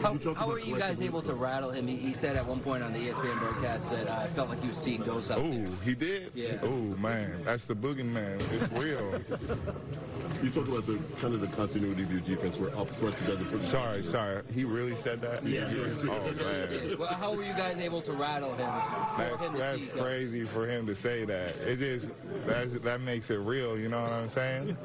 How, how were you guys able to rattle him? He, he, said at one point on the ESPN broadcast that uh, felt like you was seeing ghosts out Ooh, there. Oh, he did? Yeah. Oh, man. That's the boogeyman. It's real. you talk about the kind of the continuity of your defense. We're up front together. Sorry, sorry. He really said that? Yeah. Yes. Oh, man. Well, how were you guys able to rattle him? That's, him that's crazy for him to say that. It just, that's, that makes it real, you know what I'm saying?